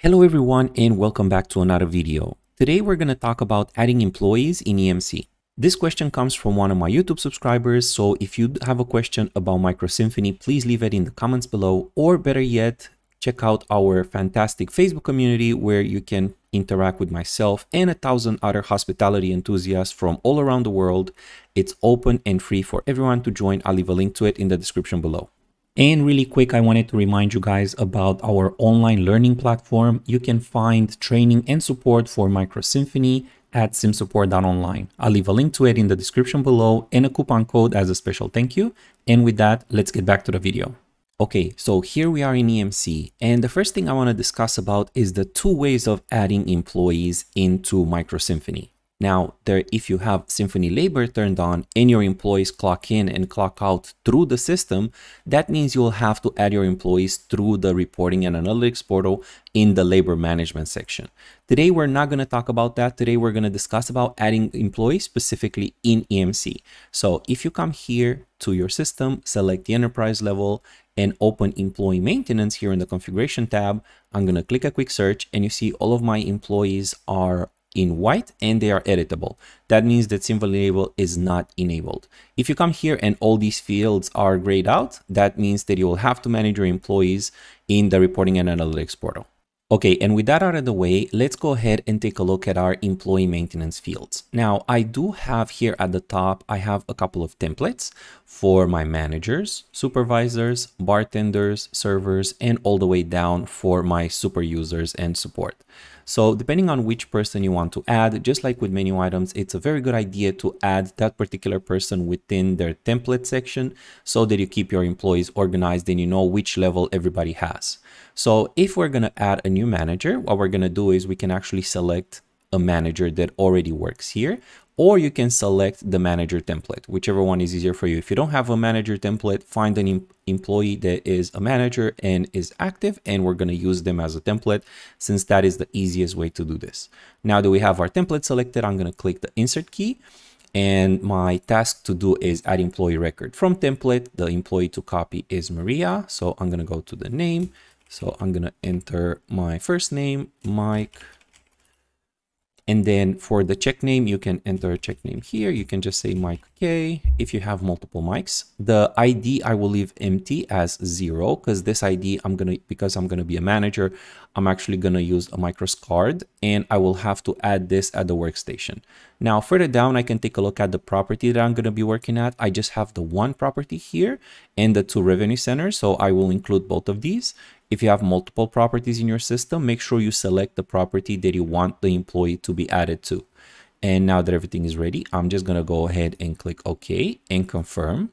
Hello everyone and welcome back to another video. Today we're going to talk about adding employees in EMC. This question comes from one of my YouTube subscribers, so if you have a question about Micros Simphony, please leave it in the comments below, or better yet, check out our fantastic Facebook community where you can interact with myself and a thousand other hospitality enthusiasts from all around the world. It's open and free for everyone to join. I'll leave a link to it in the description below. And really quick, I wanted to remind you guys about our online learning platform. You can find training and support for Micros Simphony at simsupport.online. I'll leave a link to it in the description below and a coupon code as a special thank you. And with that, let's get back to the video. Okay, so here we are in EMC, and the first thing I want to discuss about is the two ways of adding employees into Micros Simphony. Now, there, if you have Simphony Labor turned on and your employees clock in and clock out through the system, that means you'll have to add your employees through the reporting and analytics portal in the labor management section. Today, we're not going to talk about that. Today, we're going to discuss about adding employees specifically in EMC. So if you come here to your system, select the enterprise level and open employee maintenance here in the configuration tab, I'm going to click a quick search and you see all of my employees are in white and they are editable. That means that Simphony Labor is not enabled. If you come here and all these fields are grayed out, that means that you will have to manage your employees in the reporting and analytics portal. Okay, and with that out of the way, let's go ahead and take a look at our employee maintenance fields. Now, I do have here at the top, I have a couple of templates for my managers, supervisors, bartenders, servers, and all the way down for my super users and support. So depending on which person you want to add, just like with menu items, it's a very good idea to add that particular person within their template section so that you keep your employees organized and you know which level everybody has. So if we're going to add a new manager, what we're going to do is we can actually select a manager that already works here or you can select the manager template, whichever one is easier for you. If you don't have a manager template, find an em employee that is a manager and is active, and we're going to use them as a template since that is the easiest way to do this. Now that we have our template selected, I'm going to click the insert key and my task to do is add employee record from template. The employee to copy is Maria. So I'm going to go to the name. So I'm going to enter my first name, Mike and then for the check name, you can enter a check name here. You can just say Mike K if you have multiple mics. The ID I will leave empty as zero because this ID I'm going to, because I'm going to be a manager, I'm actually going to use a Micros card and I will have to add this at the workstation. Now further down, I can take a look at the property that I'm going to be working at. I just have the one property here and the two revenue centers. So I will include both of these. If you have multiple properties in your system, make sure you select the property that you want the employee to be added to. And now that everything is ready, I'm just going to go ahead and click OK and confirm.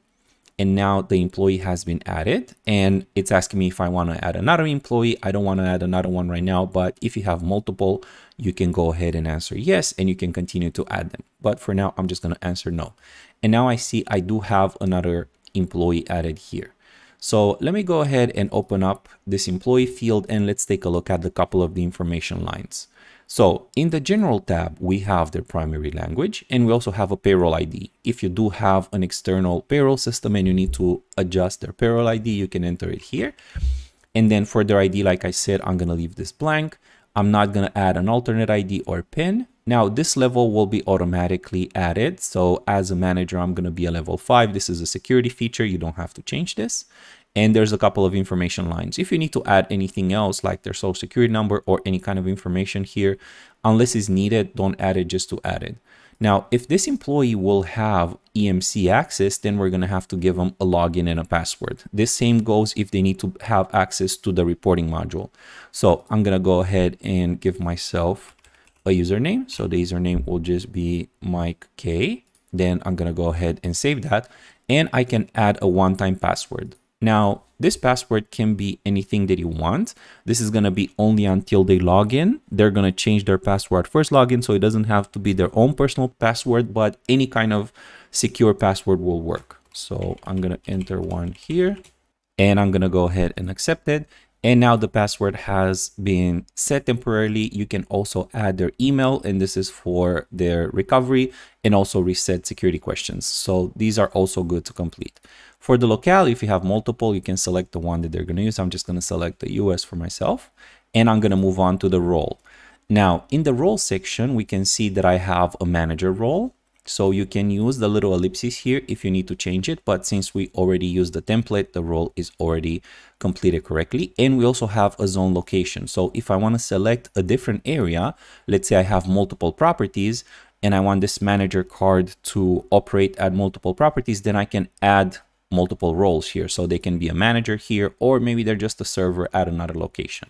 And now the employee has been added and it's asking me if I want to add another employee. I don't want to add another one right now, but if you have multiple, you can go ahead and answer yes, and you can continue to add them. But for now, I'm just going to answer no. And now I see I do have another employee added here. So let me go ahead and open up this employee field and let's take a look at a couple of the information lines. So in the general tab, we have their primary language and we also have a payroll ID. If you do have an external payroll system and you need to adjust their payroll ID, you can enter it here. And then for their ID, like I said, I'm going to leave this blank. I'm not going to add an alternate ID or PIN. Now this level will be automatically added. So as a manager, I'm going to be a level five. This is a security feature. You don't have to change this. And there's a couple of information lines. If you need to add anything else like their social security number or any kind of information here, unless it's needed, don't add it just to add it. Now, if this employee will have EMC access, then we're going to have to give them a login and a password. This same goes if they need to have access to the reporting module. So I'm going to go ahead and give myself a username. So the username will just be Mike K. Then I'm going to go ahead and save that. And I can add a one-time password. Now, this password can be anything that you want. This is going to be only until they log in. They're going to change their password first login, so it doesn't have to be their own personal password, but any kind of secure password will work. So I'm going to enter one here and I'm going to go ahead and accept it. And now the password has been set temporarily. You can also add their email and this is for their recovery and also reset security questions. So these are also good to complete. For the locale, if you have multiple, you can select the one that they're going to use. I'm just going to select the US for myself. and I'm going to move on to the role. Now, in the role section, we can see that I have a manager role. So you can use the little ellipses here if you need to change it. But since we already used the template, the role is already completed correctly. And we also have a zone location. So if I want to select a different area, let's say I have multiple properties and I want this manager card to operate at multiple properties, then I can add multiple roles here. So they can be a manager here, or maybe they're just a server at another location.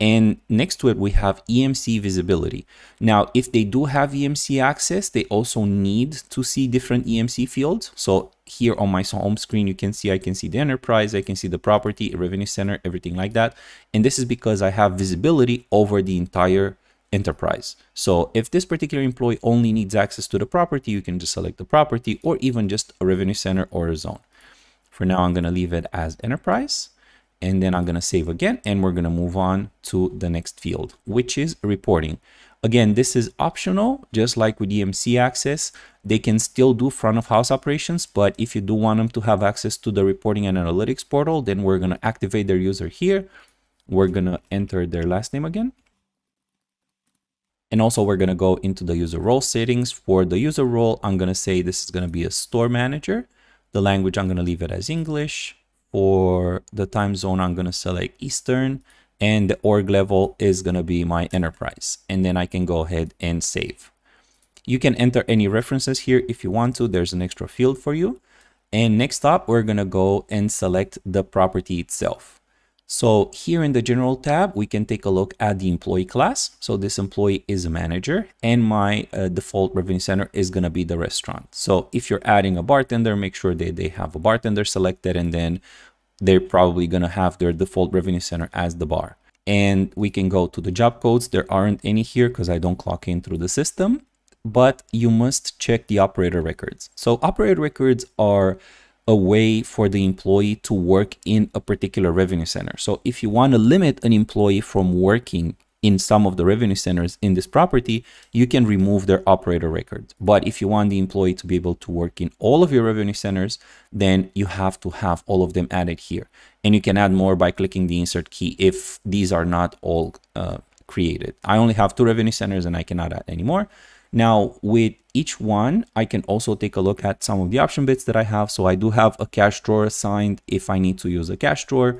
And next to it, we have EMC visibility. Now, if they do have EMC access, they also need to see different EMC fields. So here on my home screen, you can see I can see the enterprise, I can see the property, revenue center, everything like that. And this is because I have visibility over the entire enterprise. So if this particular employee only needs access to the property, you can just select the property or even just a revenue center or a zone. For now, I'm going to leave it as enterprise and then I'm going to save again and we're going to move on to the next field, which is reporting. Again, this is optional, just like with EMC access. They can still do front of house operations, but if you do want them to have access to the reporting and analytics portal, then we're going to activate their user here. We're going to enter their last name again. And also we're going to go into the user role settings. For the user role, I'm going to say this is going to be a store manager. The language, I'm going to leave it as English. For the time zone, I'm going to select Eastern and the org level is going to be my enterprise. And then I can go ahead and save. You can enter any references here if you want to. There's an extra field for you. And next up, we're going to go and select the property itself. So here in the general tab, we can take a look at the employee class. So this employee is a manager and my uh, default revenue center is going to be the restaurant. So if you're adding a bartender, make sure that they have a bartender selected and then they're probably going to have their default revenue center as the bar. And we can go to the job codes. There aren't any here because I don't clock in through the system, but you must check the operator records. So operator records are a way for the employee to work in a particular revenue center. So if you want to limit an employee from working in some of the revenue centers in this property, you can remove their operator record. But if you want the employee to be able to work in all of your revenue centers, then you have to have all of them added here. And you can add more by clicking the insert key if these are not all uh, created. I only have two revenue centers and I cannot add any more. Now with each one, I can also take a look at some of the option bits that I have. So I do have a cash drawer assigned if I need to use a cash drawer.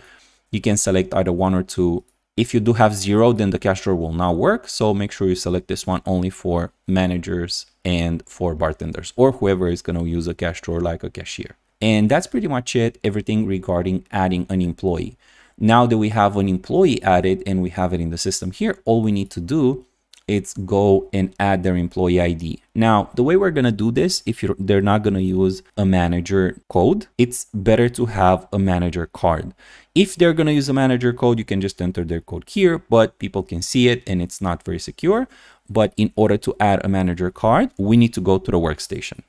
You can select either one or two. If you do have zero, then the cash drawer will not work. So make sure you select this one only for managers and for bartenders or whoever is going to use a cash drawer like a cashier. And that's pretty much it, everything regarding adding an employee. Now that we have an employee added and we have it in the system here, all we need to do it's go and add their employee ID. Now, the way we're going to do this, if you're, they're not going to use a manager code, it's better to have a manager card. If they're going to use a manager code, you can just enter their code here, but people can see it and it's not very secure. But in order to add a manager card, we need to go to the workstation.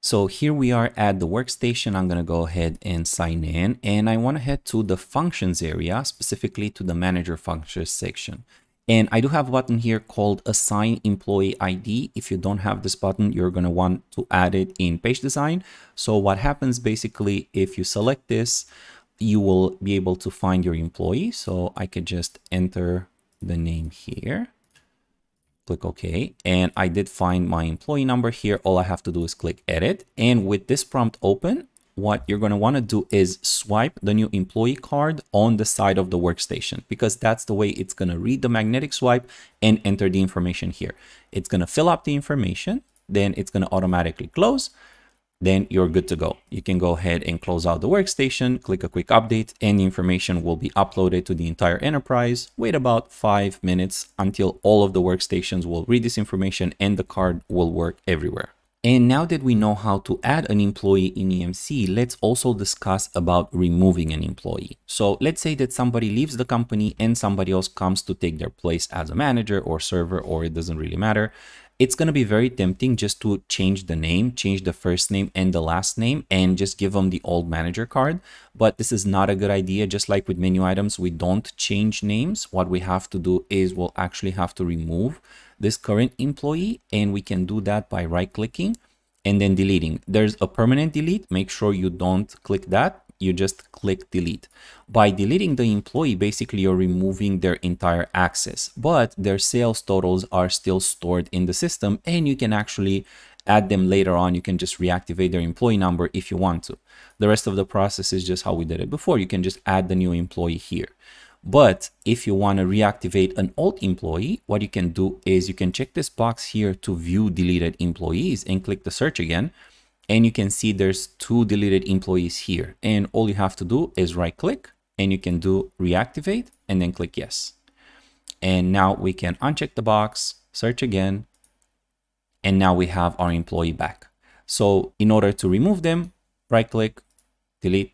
So here we are at the workstation. I'm going to go ahead and sign in and I want to head to the functions area, specifically to the manager functions section. And I do have a button here called assign employee ID. If you don't have this button, you're going to want to add it in page design. So what happens basically, if you select this, you will be able to find your employee. So I could just enter the name here, click OK. And I did find my employee number here. All I have to do is click edit. And with this prompt open, what you're going to want to do is swipe the new employee card on the side of the workstation because that's the way it's going to read the magnetic swipe and enter the information here. It's going to fill up the information, then it's going to automatically close. Then you're good to go. You can go ahead and close out the workstation, click a quick update, and the information will be uploaded to the entire enterprise. Wait about five minutes until all of the workstations will read this information and the card will work everywhere. And now that we know how to add an employee in EMC, let's also discuss about removing an employee. So let's say that somebody leaves the company and somebody else comes to take their place as a manager or server, or it doesn't really matter. It's going to be very tempting just to change the name, change the first name and the last name, and just give them the old manager card. But this is not a good idea. Just like with menu items, we don't change names. What we have to do is we'll actually have to remove this current employee and we can do that by right clicking and then deleting. There's a permanent delete. Make sure you don't click that you just click delete. By deleting the employee, basically you're removing their entire access, but their sales totals are still stored in the system and you can actually add them later on. You can just reactivate their employee number if you want to. The rest of the process is just how we did it before. You can just add the new employee here. But if you want to reactivate an old employee, what you can do is you can check this box here to view deleted employees and click the search again. And you can see there's two deleted employees here. And all you have to do is right click and you can do reactivate and then click yes. And now we can uncheck the box, search again, and now we have our employee back. So in order to remove them, right click, delete,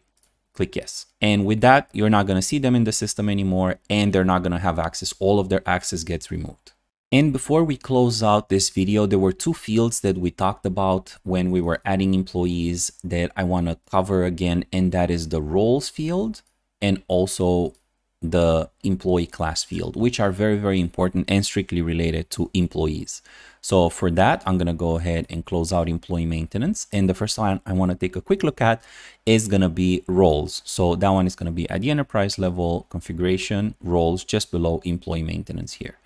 click yes. And with that, you're not going to see them in the system anymore and they're not going to have access. All of their access gets removed. And before we close out this video, there were two fields that we talked about when we were adding employees that I want to cover again. And that is the roles field and also the employee class field, which are very, very important and strictly related to employees. So for that, I'm going to go ahead and close out employee maintenance. And the first one I want to take a quick look at is going to be roles. So that one is going to be at the enterprise level configuration roles just below employee maintenance here.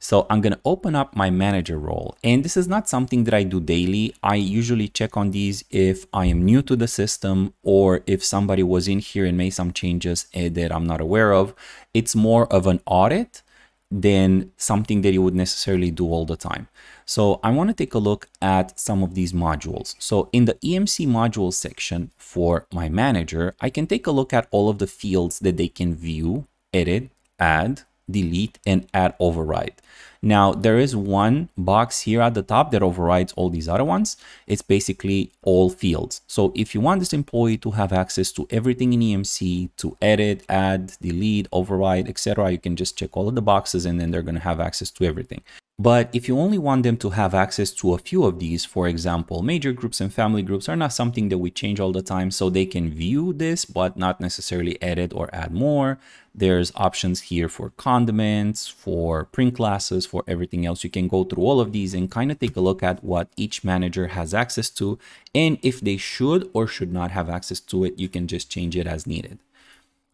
So I'm going to open up my manager role. And this is not something that I do daily. I usually check on these if I am new to the system or if somebody was in here and made some changes eh, that I'm not aware of. It's more of an audit than something that you would necessarily do all the time. So I want to take a look at some of these modules. So in the EMC module section for my manager, I can take a look at all of the fields that they can view, edit, add, delete, and add override. Now, there is one box here at the top that overrides all these other ones. It's basically all fields. So if you want this employee to have access to everything in EMC, to edit, add, delete, override, etc., you can just check all of the boxes and then they're going to have access to everything. But if you only want them to have access to a few of these, for example, major groups and family groups are not something that we change all the time, so they can view this, but not necessarily edit or add more. There's options here for condiments, for print classes, for everything else. You can go through all of these and kind of take a look at what each manager has access to. And if they should or should not have access to it, you can just change it as needed.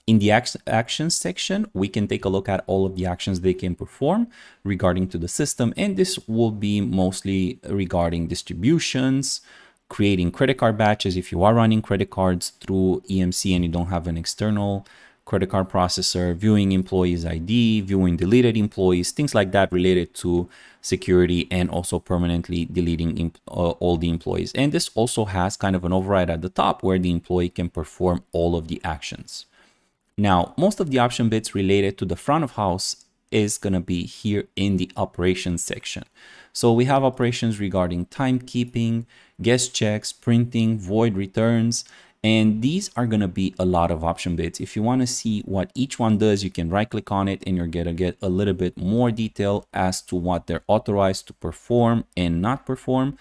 In the actions section, we can take a look at all of the actions they can perform regarding to the system. And this will be mostly regarding distributions, creating credit card batches. If you are running credit cards through EMC and you don't have an external credit card processor, viewing employees ID, viewing deleted employees, things like that related to security and also permanently deleting uh, all the employees. And this also has kind of an override at the top where the employee can perform all of the actions. Now, most of the option bits related to the front of house is going to be here in the operations section. So we have operations regarding timekeeping, guest checks, printing, void returns, and these are going to be a lot of option bits. If you want to see what each one does, you can right click on it and you're going to get a little bit more detail as to what they're authorized to perform and not perform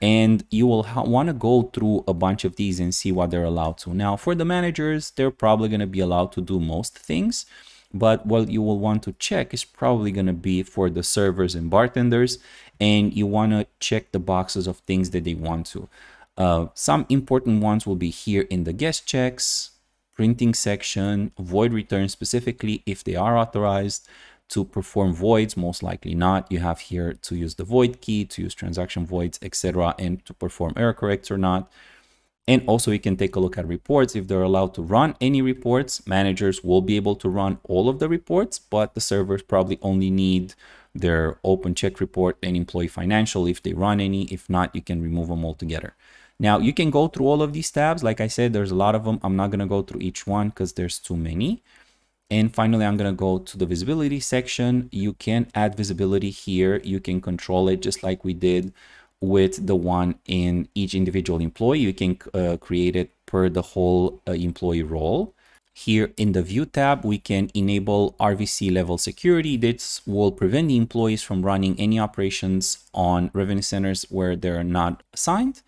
and you will want to go through a bunch of these and see what they're allowed to. Now, for the managers, they're probably going to be allowed to do most things, but what you will want to check is probably going to be for the servers and bartenders, and you want to check the boxes of things that they want to. Uh, some important ones will be here in the guest checks, printing section, void return specifically if they are authorized, to perform voids, most likely not. You have here to use the void key, to use transaction voids, etc., and to perform error corrects or not. And also you can take a look at reports. If they're allowed to run any reports, managers will be able to run all of the reports, but the servers probably only need their open check report and employee financial if they run any. If not, you can remove them altogether. Now you can go through all of these tabs. Like I said, there's a lot of them. I'm not to go through each one because there's too many. And finally, I'm going to go to the visibility section. You can add visibility here. You can control it just like we did with the one in each individual employee. You can uh, create it per the whole uh, employee role. Here in the view tab, we can enable RVC level security. This will prevent the employees from running any operations on revenue centers where they're not assigned.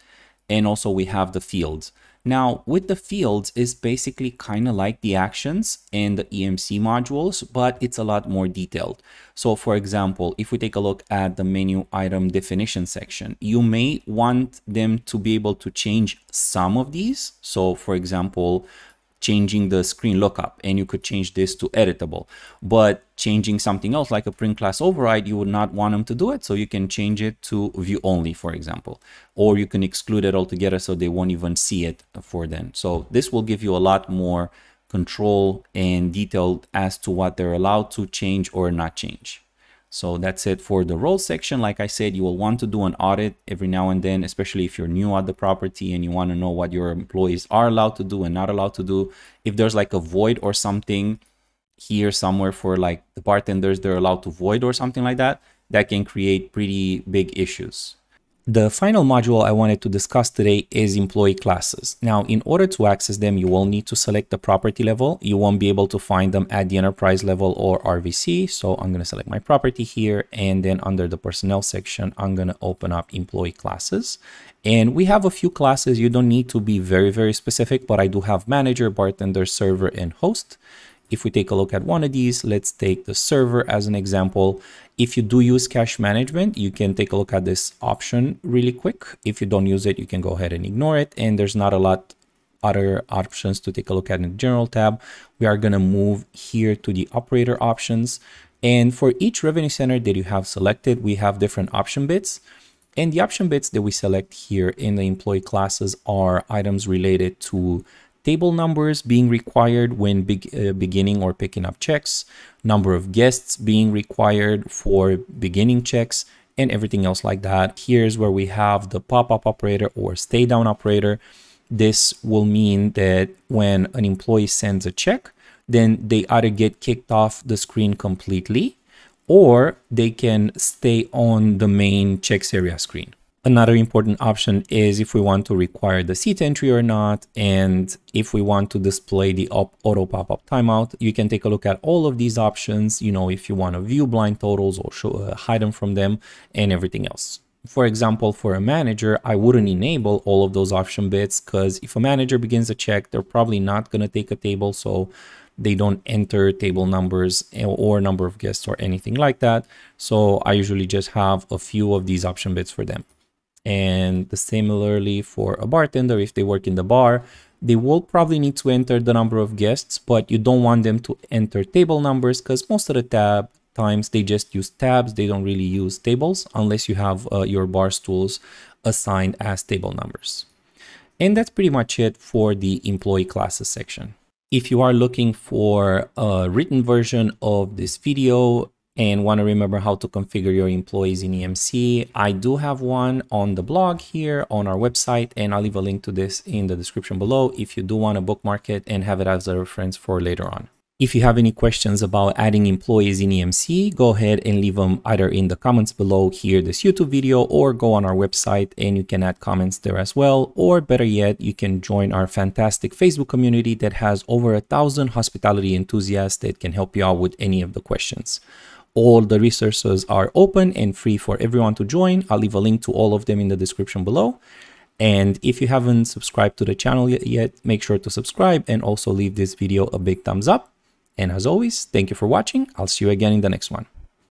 And also we have the fields. Now with the fields is basically kind of like the actions in the EMC modules, but it's a lot more detailed. So for example, if we take a look at the menu item definition section, you may want them to be able to change some of these. So for example, changing the screen lookup and you could change this to editable. But changing something else like a print class override you would not want them to do it so you can change it to view only for example. Or you can exclude it altogether so they won't even see it for then. So this will give you a lot more control and detail as to what they're allowed to change or not change so that's it for the role section. Like I said, you will want to do an audit every now and then, especially if you're new at the property and you want to know what your employees are allowed to do and not allowed to do. If there's like a void or something here somewhere for like the bartenders, they're allowed to void or something like that, that can create pretty big issues. The final module I wanted to discuss today is employee classes. Now, in order to access them, you will need to select the property level. You won't be able to find them at the enterprise level or RVC. So I'm going to select my property here. And then under the personnel section, I'm going to open up employee classes. And we have a few classes. You don't need to be very, very specific, but I do have manager, bartender, server, and host. If we take a look at one of these, let's take the server as an example. If you do use cash management, you can take a look at this option really quick. If you don't use it, you can go ahead and ignore it. And there's not a lot other options to take a look at in the general tab. We are going to move here to the operator options. And for each revenue center that you have selected, we have different option bits. And the option bits that we select here in the employee classes are items related to table numbers being required when be uh, beginning or picking up checks, number of guests being required for beginning checks, and everything else like that. Here's where we have the pop-up operator or stay down operator. This will mean that when an employee sends a check, then they either get kicked off the screen completely or they can stay on the main checks area screen. Another important option is if we want to require the seat entry or not, and if we want to display the auto pop-up timeout, you can take a look at all of these options, you know, if you want to view blind totals or show, uh, hide them from them and everything else. For example, for a manager, I wouldn't enable all of those option bits because if a manager begins a check, they're probably not going to take a table. So they don't enter table numbers or number of guests or anything like that. So I usually just have a few of these option bits for them. And similarly for a bartender, if they work in the bar, they will probably need to enter the number of guests, but you don't want them to enter table numbers because most of the tab times they just use tabs. They don't really use tables unless you have uh, your bar stools assigned as table numbers. And that's pretty much it for the employee classes section. If you are looking for a written version of this video, and want to remember how to configure your employees in EMC, I do have one on the blog here on our website, and I'll leave a link to this in the description below if you do want to bookmark it and have it as a reference for later on. If you have any questions about adding employees in EMC, go ahead and leave them either in the comments below here, this YouTube video, or go on our website and you can add comments there as well. Or better yet, you can join our fantastic Facebook community that has over a thousand hospitality enthusiasts that can help you out with any of the questions. All the resources are open and free for everyone to join. I'll leave a link to all of them in the description below. And if you haven't subscribed to the channel yet, make sure to subscribe and also leave this video a big thumbs up. And as always, thank you for watching. I'll see you again in the next one.